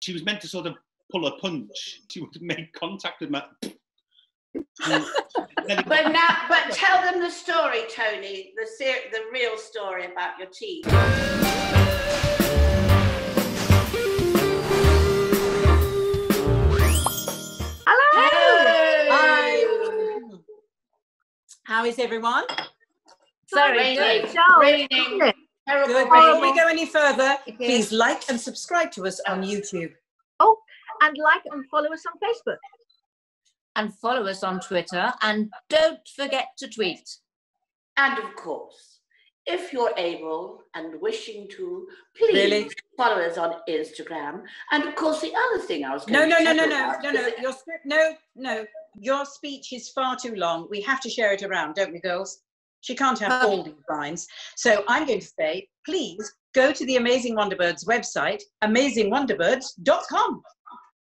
she was meant to sort of pull a punch. She would make contact with my. But now, but tell them the story, Tony, the ser- the real story about your teeth. Hello. Hi. How is everyone? Sorry. Raining. good. Dull, Raining. Isn't it? Terrible Good. Before we go any further, It please is. like and subscribe to us on YouTube. Oh, And like and follow us on Facebook. and follow us on Twitter. And don't forget to tweet. And of course, if you're able and wishing to, please Really? follow us on Instagram. And of course, the other thing I was No, going no, to no, tell no, no, no, no. Your script, no, no. Your speech is far too long. We have to share it around, don't we, girls? She can't have all these lines. So I'm going to say, please go to the Amazing Wonderbirds website, amazingwonderbirds.com.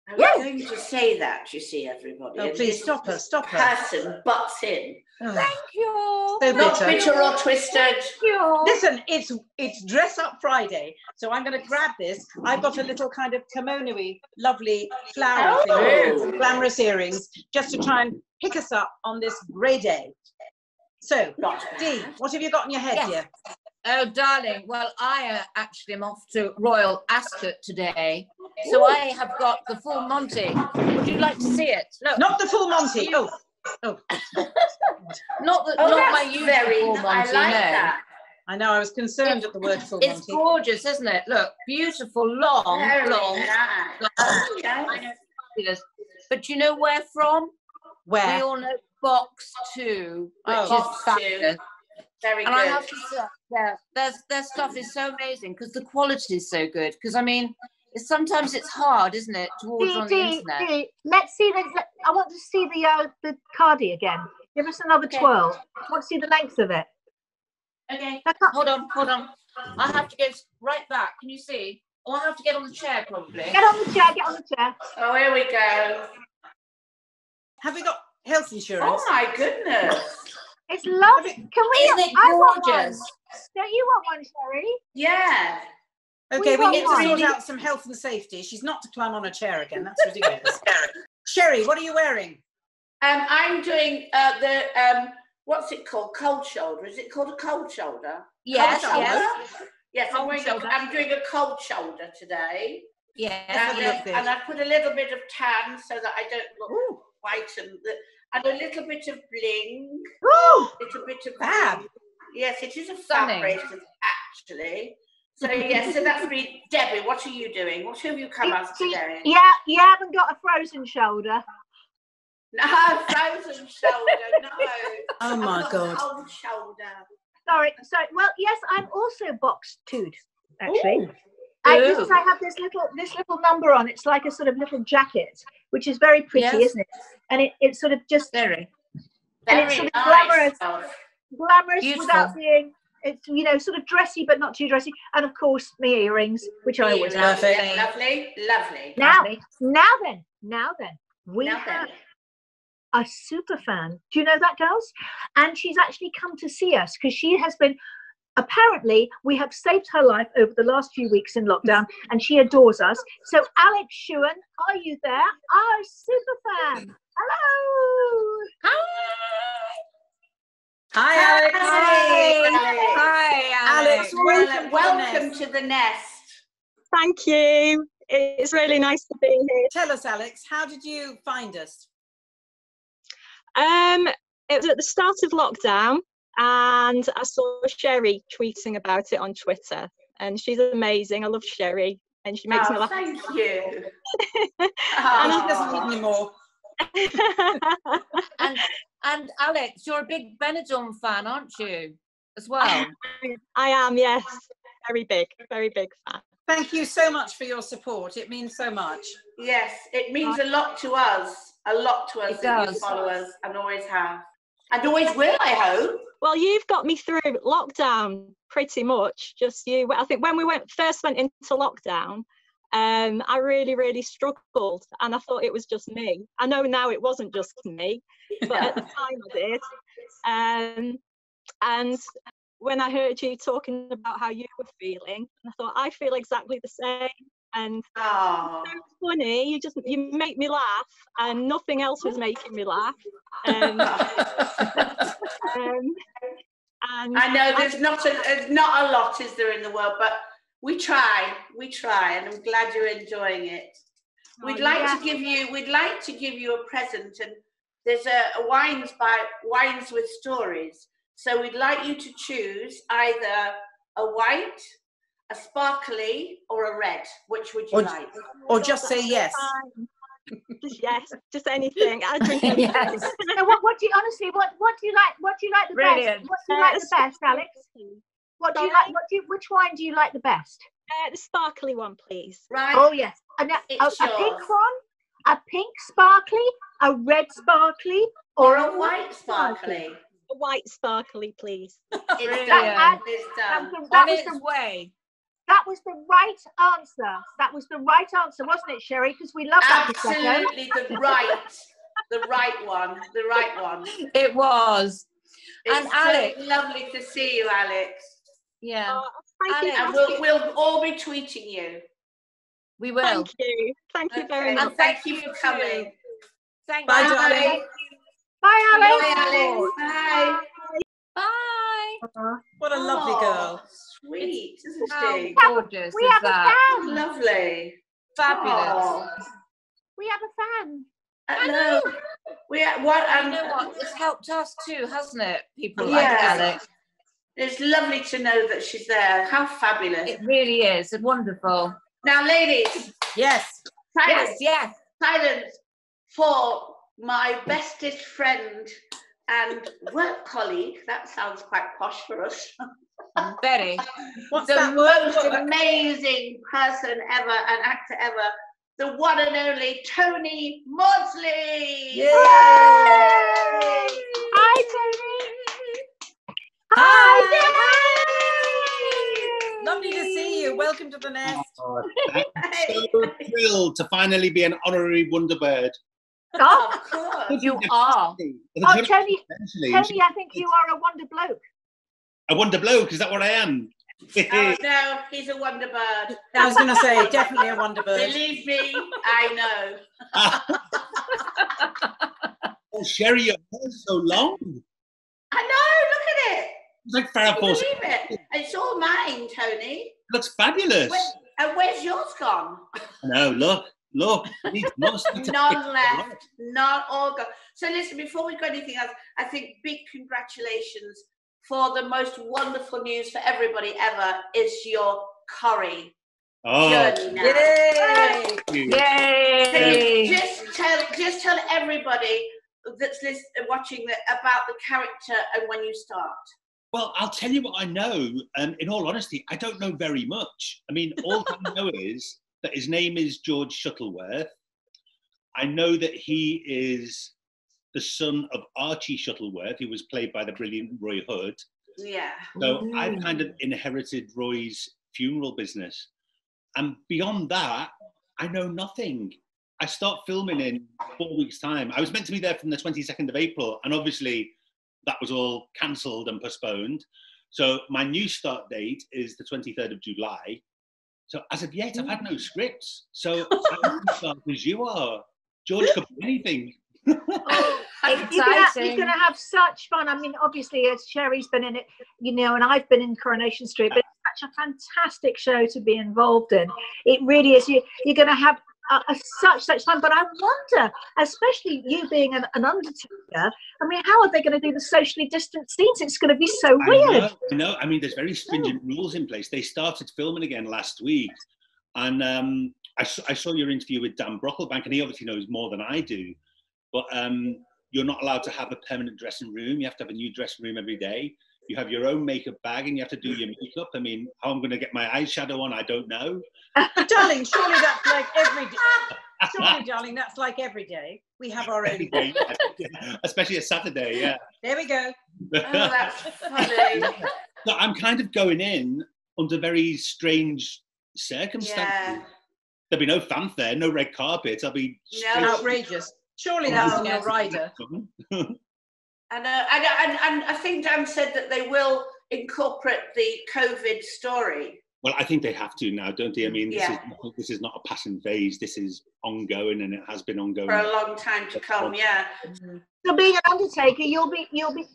I was going to say that, you see, everybody. Oh, please stop her, stop her. Person butts in. Oh, Thank you. so Not bitter. bitter or twisted. Thank you. Listen, it's it's dress up Friday, so I'm going to grab this. I've got a little kind of kimono-y, lovely flower Oh. thing, glamorous earrings, just to try and pick us up on this grey day. So, Not Dee, what have you got in your head, Yes. dear? Oh, darling. Well, I uh, actually am off to Royal Ascot today. So I have got the full Monty. Would you like to see it? Look, Not the full Monty. Oh, oh, not the, Oh, not my that's usual very. full I Monty. like no. that. I know. I was concerned at the word full It's Monty. gorgeous, isn't it? Look, beautiful, long, Very long. nice. long. Okay. I know. But you know where from? Where? We Where? all know Box Two, which Oh. is Box Two. fabulous. Very And good. I have to say, yeah, their, their stuff is so amazing because the quality is so good. Because I mean, it's, sometimes it's hard, isn't it, to order Dee, on the internet? Dee, let's see the. let- I want to see the uh, the cardi again. Give us another Okay. twirl. I want to see the length of it. Okay, hold on, hold on. I have to go right back. Can you see? Oh, I have to get on the chair probably. Get on the chair. Get on the chair. Oh, here we go. Have we got health insurance? Oh my goodness. It's lovely. Can we? Isn't it I want one. gorgeous? Don't you want one, Sherrie? Yeah. Okay, we want need to one. sort out some health and safety. She's not to climb on a chair again. That's ridiculous. Sherrie, what are you wearing? Um, I'm doing uh, the um, what's it called? Cold shoulder. Is it called a cold shoulder? Yes, Cold shoulder? yes, Yes, I'm, Cold doing shoulder. A, I'm doing a cold shoulder today. yes. And, look um, and I put a little bit of tan so that I don't look white and and a little bit of bling. Woo! little bit of Fab. bling. Yes, it is a Stunning. fab bracelet actually. So yes, so that's me. Debbie, what are you doing? What have you come as See, today? Yeah, you haven't got a frozen shoulder. No, frozen shoulder. No. Oh I've my got God. Cold shoulder. Sorry, sorry. Well, yes, I'm also box tooed actually. Ooh. I, this is, I have this little this little number on. It's like a sort of little jacket, which is very pretty, Yes. isn't it? And it, it's sort of just Very. And it's Very sort of nice. glamorous. glamorous Beautiful. without being. It's you know sort of dressy but not too dressy, and of course my earrings, which I always have. Lovely, Perfect. lovely, lovely. Now, Lovely. now then, now then, we Now have then. a super fan. Do you know that, girls? And she's actually come to see us because she has been. Apparently, we have saved her life over the last few weeks in lockdown, and she adores us. So, Alex Schuan, are you there? Our super fan. Hello. Hi, Hi Alex. Hi. Hi, Alex, Alex. welcome. Welcome to the nest. Thank you. It's really nice to be here. Tell us, Alex, how did you find us? Um, it was at the start of lockdown, and I saw Sherrie tweeting about it on Twitter, and she's amazing. I love Sherrie, and she makes Oh, me laugh. thank you. Oh. And Oh. he doesn't need any more. And and Alex, you're a big Benidorm fan, aren't you? As well. I am, yes, very big, very big fan. Thank you so much for your support. It means so much. Yes, it means a lot to us. A lot to us It that you does. follow us and always have. And always will, I hope. Well, you've got me through lockdown pretty much. Just you. I think when we went first went into lockdown, um, I really, really struggled, and I thought it was just me. I know now it wasn't just me, but at the time I did. Um, and when I heard you talking about how you were feeling, I thought I feel exactly the same. And Oh, so funny. You just you make me laugh, and nothing else was making me laugh. Um, um, and I know there's not a there's not a lot, is there, in the world, but we try, we try, and I'm glad you're enjoying it. We'd Oh, like yeah. to give you we'd like to give you a present, and there's a, a wines by wines with stories. So we'd like you to choose either a white, a sparkly, or a red. Which would you Or- like? Or just say yes. Just yes, just anything. I drink anything. Yes. So what, what do you honestly what what do you like what do you like the Brilliant. best? What do you Uh, like the the best, Alex? What do you like? What do you, which wine do you like the best? Uh, the sparkly one, please. Right. Oh yes, and a, a, a pink one, a pink sparkly, a red sparkly, or or a a white sparkly. A white sparkly, please. It's Brilliant. done. It's done. was, the, that, On its the, way. That was the right answer. That was the right answer, wasn't it, Sherrie? Because we love that. Absolutely the right, the right one, the right one. It was. It's And so Alex. lovely to see you, Alex. Yeah, Oh, thank you. And we'll, we'll all be tweeting you. we will. Thank you. Thank you very Okay. much. And thank you for coming. Thank Bye, you. darling. Bye, Alex. Bye, Alex. Bye. Bye. What a lovely Oh, girl. Sweet, isn't How she? gorgeous We is have a that? fan. Lovely. Fabulous. Oh, We have a fan. I know. We are, what, You um, know what? It's helped us too, hasn't it? People like Alex. It's lovely to know that she's there. How fabulous. It really is. It's wonderful. Now, ladies, Yes. silence, Yes, yes. silence for my bestest friend and work colleague. That sounds quite posh for us. Very. What's the that word? most amazing person ever, an actor ever, the one and only Tony Maudsley. Yay! Hi, Tony. Hi. Lovely to see you. Welcome to the nest. Oh, I'm so thrilled to finally be an honorary Wonderbird. Oh, Of course. You are. oh, Tony, Eventually, Tony, I think you are a wonder bloke. a Wonder Bloke, is that what I am? Oh, no, he's a wonder bird. I was going to say, definitely a wonder bird. Believe me, I know. oh, Sherrie, your hair's so long. I know, look at it. It's like Can Farrah you Fawcett. believe it? It's all mine, Tony. It looks fabulous. Where, and where's yours gone? No, look, look. None left, not all gone. So listen, before we go anything else, I think big congratulations for the most wonderful news for everybody ever is your Corrie Oh, journey now. Yay! Yay! Just tell, just tell everybody that's listen, watching the, about the character and when you start. Well, I'll tell you what I know. Um, in all honesty, I don't know very much. I mean, all I know is that his name is George Shuttleworth. I know that he is the son of Archie Shuttleworth, who was played by the brilliant Roy Hudd. Yeah. So mm-hmm. I've kind of inherited Roy's funeral business. And beyond that, I know nothing. I start filming in four weeks' time. I was meant to be there from the 22nd of April, and obviously that was all cancelled and postponed. So my new start date is the 23rd of July. So as of yet, I've had no mm. scripts. So I'm as sharp as you are. George could be anything. You're gonna, you're gonna have such fun. I mean, obviously, as Sherrie's been in it, you know, and I've been in Coronation Street, but it's such a fantastic show to be involved in. It really is. You, you're gonna have a such such fun. But I wonder, especially you being an, an undertaker, I mean, how are they going to do the socially distant scenes? It's going to be so I weird. know, I know. I mean, there's very stringent rules in place. They started filming again last week, and um, I, saw, I saw your interview with Dan Brocklebank, and he obviously knows more than I do. But um, you're not allowed to have a permanent dressing room. You have to have a new dressing room every day. You have your own makeup bag, and you have to do your makeup. I mean, how I'm going to get my eyeshadow on, I don't know. darling, surely that's like every day. Surely, darling, that's like every day. We have our own. day, especially a Saturday. Yeah. There we go. Oh, that's funny. so I'm kind of going in under very strange circumstances. Yeah. There'll be no fanfare, no red carpet. I'll be No. Outrageous. Surely that's No. on your rider. And, uh, and, and, and I think Dan said that they will incorporate the COVID story. Well, I think they have to now, don't they? I mean, this, Yeah. is, this is not a passing phase. This is ongoing, and it has been ongoing. For a long time to come, yeah. So being an undertaker, you'll be you'll be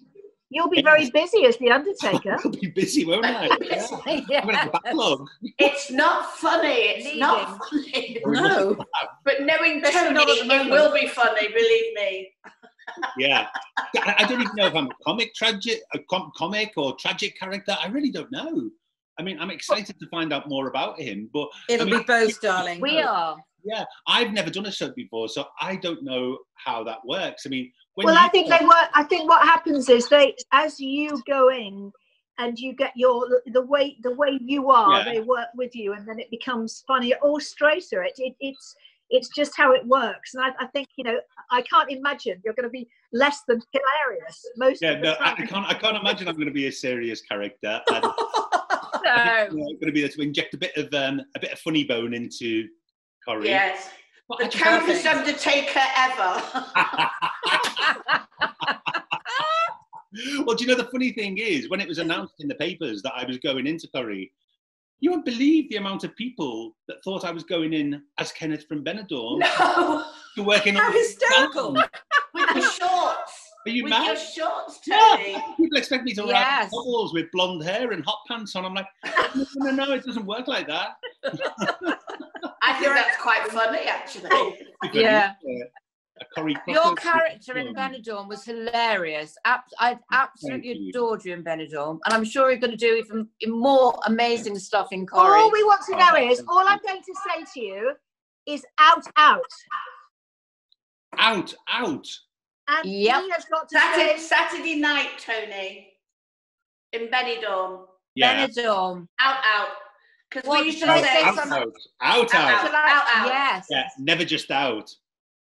you'll be very busy as the undertaker. I'll be busy, won't I? Yeah. I'm have a backlog. It's not funny. It's not funny. No. But knowing Tony, not at the it will be funny. Believe me. Yeah, I, I don't even know if I'm a comic tragic, a com- comic or tragic character. I really don't know. I mean, I'm excited to find out more about him, but It'll I mean, be both, darling. We are. yeah, I've never done a show before, so I don't know how that works. I mean, when well, you, I think they work. I think what happens is they, as you go in and you get your the way the way you are, Yeah. they work with you, and then it becomes funny or straighter. It, it it's it's just how it works, and I, I think you know I can't imagine you're going to be less than hilarious most yeah, of the no, I, I can't. I can't imagine I'm going to be a serious character. And No. I'm going to be able to inject a bit of um, a bit of funny bone into Corrie. Yes. But The I just- campest undertaker ever. well, do you know the funny thing is, when it was announced in the papers that I was going into Corrie, you won't believe the amount of people that thought I was going in as Kenneth from Benidorm no. to work in. How hysterical. With the shorts. Are you With mad? your shorts, Yeah. People expect me to wear Yes. bubbles with blonde hair and hot pants on. I'm like, no, no, no, it doesn't work like that. I think that's quite funny, actually. Yeah. A Corrie Your character in Benidorm was hilarious. Ab- I absolutely you. adored you in Benidorm, and I'm sure you're going to do even more amazing stuff in Corrie. All we want to know oh, is all I'm going to say to you is out, out, Out, out. and Yep. he has got to Saturday, say Saturday night, Tony, in Benidorm. Yeah. Benidorm. Out, out. Because What we used to I say, say Out, some- out, out, Out, out. out, out. Yes. Yeah, never just out.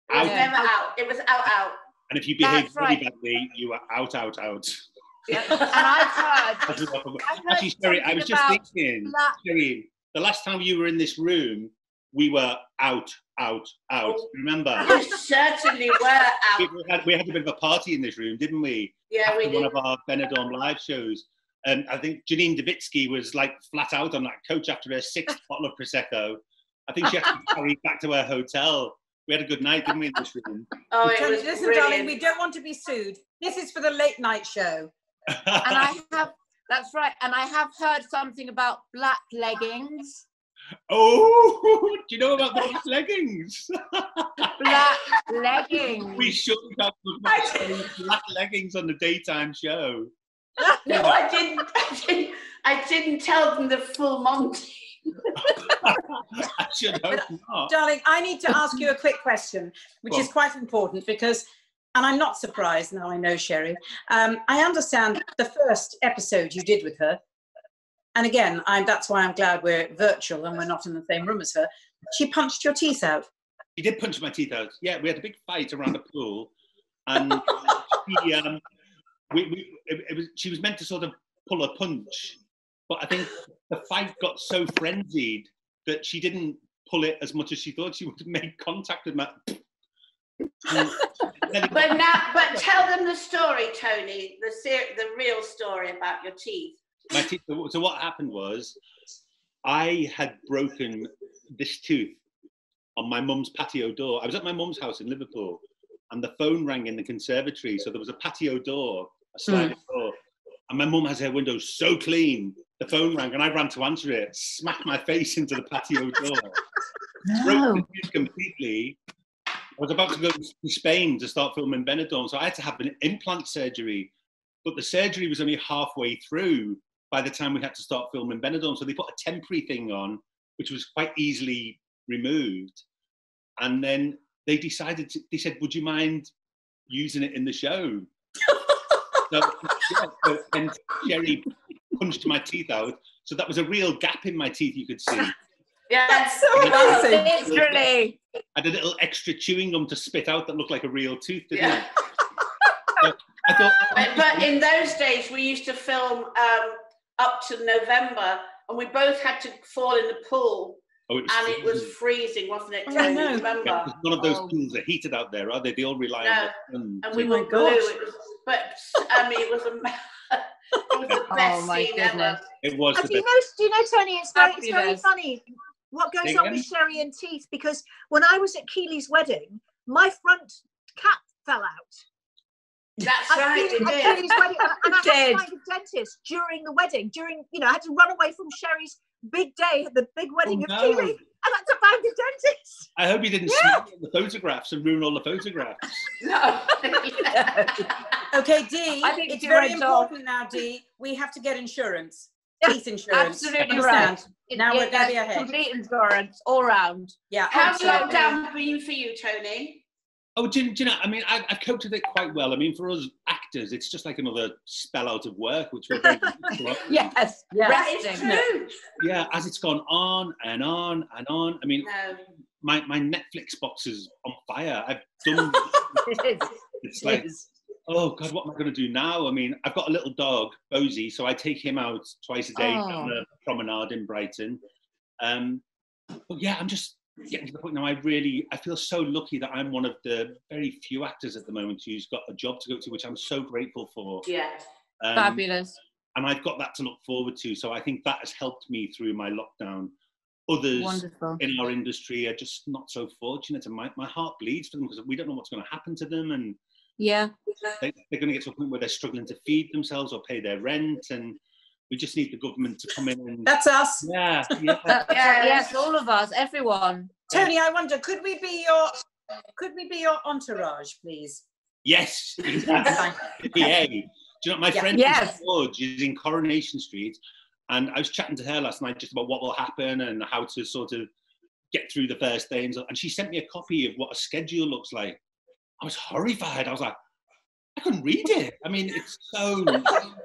It was Out. never out. It was out, out. And if you behave really right. badly, you are out, out, out. and I've heard. That's enough of- I've heard Actually, Sherrie, I was just thinking, black- Sherrie, the last time you were in this room, we were out, out, out. Oh. Remember? We certainly were We out. had, we had a bit of a party in this room, didn't we? Yeah, we After one of our Benidorm live shows. And I think Janine Duvitski was like flat out on that coach after her sixth bottle of Prosecco. I think she had to carry back to her hotel. We had a good night, didn't we, in this room? Oh, it Tony, was listen, brilliant. darling, we don't want to be sued. This is for the late night show. And I have. That's right. And I have heard something about black leggings. oh, do you know about those leggings? Black leggings. we should have black leggings on the daytime show. No, I didn't. I didn't. I didn't tell them the full Monty. I should hope not. Darling, I need to ask you a quick question, which Go is quite important because, and I'm not surprised now I know Sherrie. Um, I understand the first episode you did with her, and again, I'm, that's why I'm glad we're virtual and we're not in the same room as her. She punched your teeth out. He did punch my teeth out. Yeah, we had a big fight around the pool, and he, um, we, we, it, it was, she was meant to sort of pull a punch, but I think the fight got so frenzied that she didn't pull it as much as she thought. She would have made contact with my. And then it But now, but tell them the story, Tony. The ser- the real story about your teeth. my teeth. So what happened was, I had broken this tooth on my mum's patio door. I was at my mum's house in Liverpool, and the phone rang in the conservatory. So there was a patio door, a sliding hmm. door, and my mum has her windows so clean. The phone rang, and I ran to answer it, smacked my face into the patio door, broke the completely. I was about to go to Spain to start filming Benidorm, so I had to have an implant surgery. But the surgery was only halfway through by the time we had to start filming Benidorm. So they put a temporary thing on, which was quite easily removed. And then they decided, to, they said, Would you mind using it in the show? so, yeah, so, and Sherrie punched my teeth out. So that was a real gap in my teeth you could see. Yeah, That's so amazing. Literally. I had a little extra chewing gum to spit out that looked like a real tooth, didn't Yeah. it? I thought, But, but in those days, we used to film um, up to November, and we both had to fall in the pool, oh, it was and it was freezing. freezing, wasn't it? Oh, Tony? no. Yeah, none of those Oh. pools are heated out there, are they? They all rely No. on the sun. And we Oh my were blue. gosh. It was, but I mean, it was a. Oh my scene ever. goodness. It was the do you best. know? Do you know, Tony? It's very, it's very funny what goes Say on with Sherrie and Teeth because when I was at Keely's wedding, my front cap fell out. That's At right, Keely's- it at did. Keely's wedding, and, and I had to find a dentist during the wedding. During, you know, I had to run away from Sherrie's big day, the big wedding Oh, of no. Keely. I had to find a dentist. I hope you didn't Yeah. snap the photographs and ruin all the photographs. No. Okay, Dee, think it's very went off. important now, Dee. We have to get insurance. Yeah, Teeth insurance. Absolutely Understand? right. It- Now we're gonna be yes, ahead. Complete insurance all round. Yeah. How's absolutely. lockdown been for you, Tony? Oh, do, you- do you know? I mean, I, I've coped with it quite well. I mean, for us actors, it's just like another spell out of work, which we're very used to. Yes. Yeah. That is true. yeah. As it's gone on and on and on. I mean, No. my, my Netflix box is on fire. I've done. It is. it's like, is. oh God, what am I going to do now? I mean, I've got a little dog, Bosie, so I take him out twice a day on Oh. a promenade in Brighton. Um, but yeah, I'm just getting to the point now. I really, I feel so lucky that I'm one of the very few actors at the moment who's got a job to go to, which I'm so grateful for. Yeah. Um, Fabulous. and I've got that to look forward to. So I think that has helped me through my lockdown. Others Wonderful. in our industry are just not so fortunate, and my, my heart bleeds for them because we don't know what's going to happen to them, and Yeah. they, they're going to get to a point where they're struggling to feed themselves or pay their rent, and we just need the government to come in and That's us. yeah, yeah. That's- Yes. Yes, all of us, everyone. Tony, I wonder, could we be your could we be your entourage, please? yes, Thank exactly. PA. Do you know my Yeah. friend Yes. George is in Coronation Street, and I was chatting to her last night just about what will happen and how to sort of get through the first day, and, so, and she sent me a copy of what a schedule looks like. I was horrified. I was like, I couldn't read it. I mean, it's so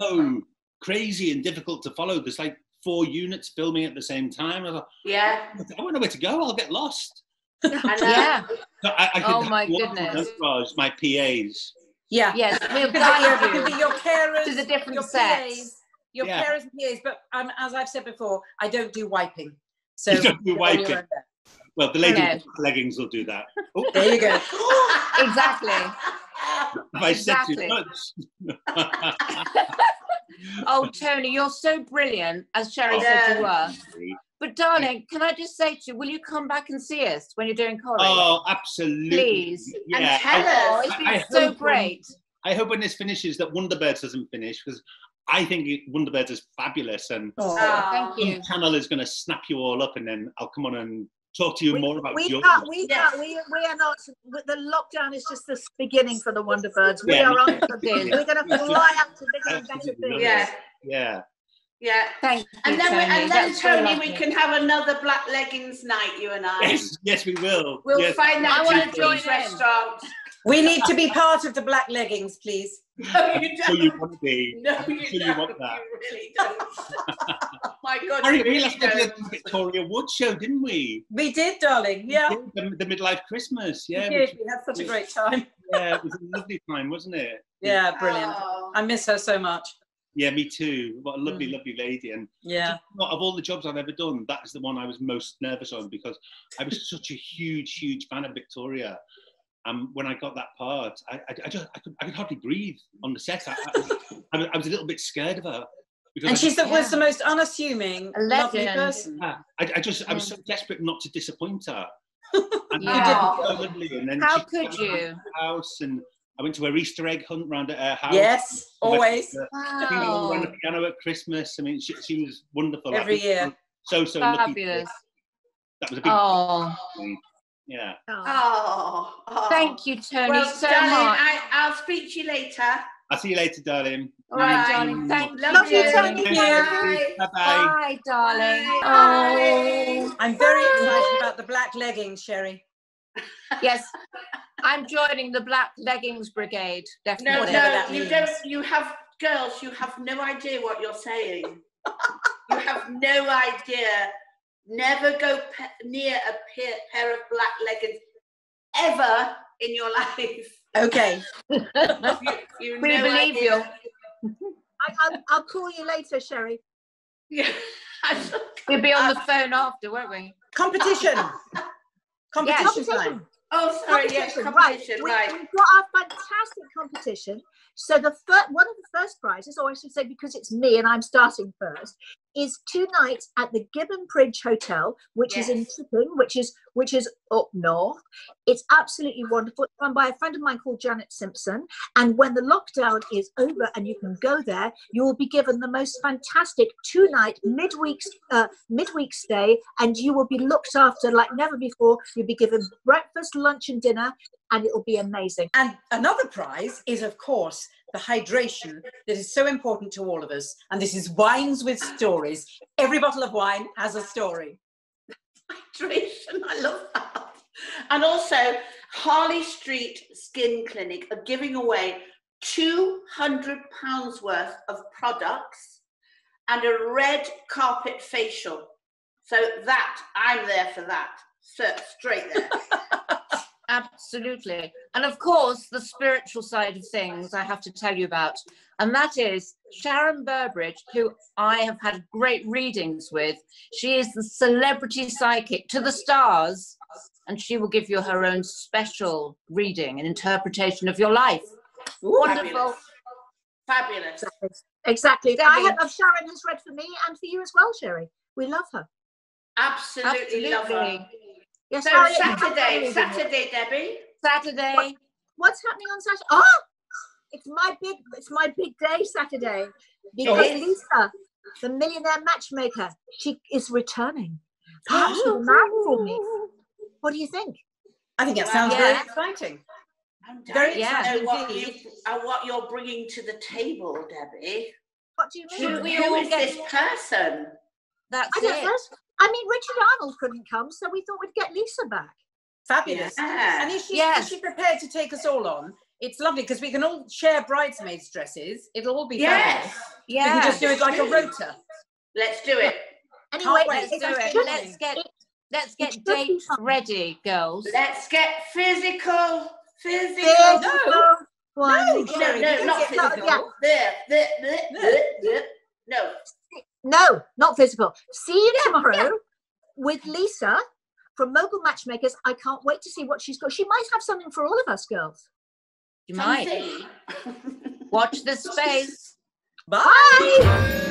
so crazy and difficult to follow. There's like four units filming at the same time. I was Yeah. I don't know where to go. I'll get lost. I know. Yeah. I, I could Oh have my one goodness. entourage, my PAs. Yeah. Yes, we'll be, your, guide could be you your carers, to the different your sets. PAs, your Yeah. carers and PAs. But um, as I've said before, I don't do wiping. So You don't do you're on your wiping. Well, the lady No. with the leggings will do that. Oh, There you go. Exactly. have I said too Exactly. much? Oh, Tony, you're so brilliant, as Sherrie said you were. But darling, can I just say to you, will you come back and see us when you're doing Corrie? Oh, absolutely. Please. Yeah. And tell I, Oh, us. it's been I- I so hope when- great. I hope when this finishes that Wonderbirds doesn't finish because I think Wonderbirds is fabulous and Oh. Ah. Thank some you. channel is going to snap you all up and then I'll come on and talk to you We, more about we yours. can't, we Yes. can't, we, we are not, the lockdown is just the beginning for the Wonderbirds. We Yeah. are on, to- It is. we're going to fly up to bigger and better things. Yeah. Yeah. Yeah. Thank you, And then, we, Tony. and then That's so we can have another black leggings night, you and I. Yes, yes, we will. We'll yes. find I that wanna join restaurant. We need to be part of the black leggings, please. No, you don't. you want to be. No, you you don't. want that. You really don't. oh my God, Harry, we really last did the Victoria Wood show, didn't we? We did, darling. Yeah. The, the midlife Christmas. Yeah. we which- did. We had such a great time. yeah, it was a lovely time, wasn't it? Yeah, brilliant. Oh. I miss her so much. Yeah, me too. What a lovely, Mm. lovely lady. And Yeah. Well, of all the jobs I've ever done, that is the one I was most nervous on because I was such a huge, huge fan of Victoria. And when I got that part, I, I, I just I could, I could hardly breathe on the set. I, I, I, was- a little bit scared of her. Because And I she's just, the, was the most unassuming, A lovely legend. person. yeah, I, I just I was so desperate not to disappoint her. And You that didn't. so lovely. And then How she could you? House and I went to her Easter egg hunt round at her house. Yes, always. Singing all around the piano at Christmas. I mean, she, she was wonderful. Every was year. So so lucky. Fabulous. That was a big. Oh, Yeah. Oh. Oh, thank you, Tony, well, so darling, much. I, I'll speak to you later. I'll see you later, darling. All right, Bye. darling. Thank Love you. you, Tony. Bye. Bye bye. Bye, darling. Bye. Oh, I'm very Bye. excited about the black leggings, Sherrie. yes. I'm joining the Black Leggings Brigade. No, Definitely. Whatever no, that you means. don't. You have girls. You have no idea what you're saying. you have no idea. Never go pe- near a pair, pair of black leggings ever in your life. Okay. You, you We no believe idea. I, I'll, I'll call you later, Sherrie. Yeah. We'll be on the phone after, won't we? Competition. Competition Competition. time. Oh, sorry, yes, Competition, competition, We, right. We've got our fantastic competition. So the first one of the first prizes, or I should say, because it's me and I'm starting first, is two nights at the Gibbon Bridge Hotel, which is in Yes. Chipping, which is which is up north. It's absolutely wonderful. It's run by a friend of mine called Janet Simpson. And when the lockdown is over and you can go there, you will be given the most fantastic two night midweek uh, midweek stay, and you will be looked after like never before. You'll be given breakfast, lunch, and dinner, and it will be amazing. And another prize is, of course, the hydration that is so important to all of us. And this is Wines with Stories. Every bottle of wine has a story. hydration. I love that. And also, Harley Street Skin Clinic are giving away £200 worth of products and a red carpet facial. So that, I'm there for that. So, straight there. Absolutely. And of course, the spiritual side of things I have to tell you about. And that is Sharon Burbridge, who I have had great readings with. She is the celebrity psychic to the stars, and she will give you her own special reading and interpretation of your life. Wonderful. Fabulous. Fabulous. Exactly. I have uh, Sharon has read for me and for you as well, Sherrie. We love her. Absolutely, love her. Absolutely. Yes, So, Harriet, Saturday. Saturday, Debbie. Saturday. What's happening on Saturday? Oh, it's my big, it's my big day Saturday because is? Lisa, the millionaire matchmaker, she is returning. Perhaps she'll marry for me. What do you think? I think it Wow. sounds Yeah. very exciting. I'm Very dying to exciting know what, you, uh, what you're bringing to the table, Debbie. What do you mean? Should Who, we who all is get- this person? That's I don't it. Know. I mean, Richard Arnold couldn't come, so we thought we'd get Lisa back. Fabulous. Yeah. And is she, Yes. is she prepared to take us all on? It's lovely because we can all share bridesmaids' dresses. It'll all be Yes. fabulous. We can just do it like a rota. Let's do it. Anyway. Let's do it. just- Let's get let's get dates ready, girls. Let's get physical. Physical. There's No. no one- No, No, no, not physical. physical. There, there, there, there, there. No. No, not physical. See you tomorrow with Lisa from Mogul Matchmakers. I can't wait to see what she's got. She might have something for all of us girls. You might watch this space. Bye. Bye.